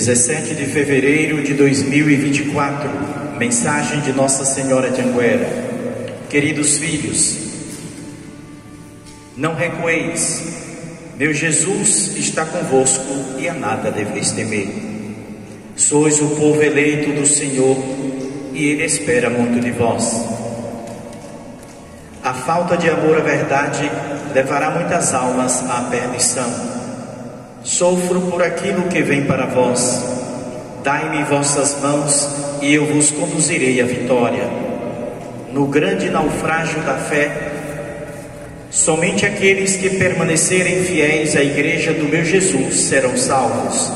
17 de fevereiro de 2024, mensagem de Nossa Senhora de Anguera. Queridos filhos, não recueis, meu Jesus está convosco e a nada deveis temer. Sois o povo eleito do Senhor e Ele espera muito de vós. A falta de amor à verdade levará muitas almas à perdição. Sofro por aquilo que vem para vós. Dai-me vossas mãos e eu vos conduzirei à vitória. No grande naufrágio da fé, somente aqueles que permanecerem fiéis à igreja do meu Jesus serão salvos.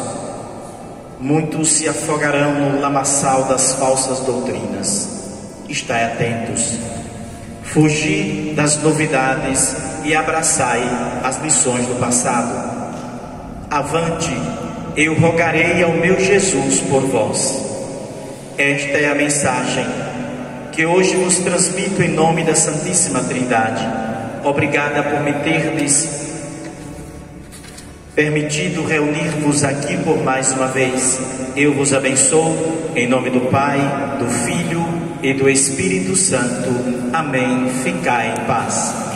Muitos se afogarão no lamaçal das falsas doutrinas. Estai atentos. Fugi das novidades e abraçai as lições do passado. Avante, eu rogarei ao meu Jesus por vós. Esta é a mensagem que hoje vos transmito em nome da Santíssima Trindade. Obrigada por me terdes permitido reunir-vos aqui por mais uma vez. Eu vos abençoo em nome do Pai, do Filho e do Espírito Santo. Amém. Ficai em paz.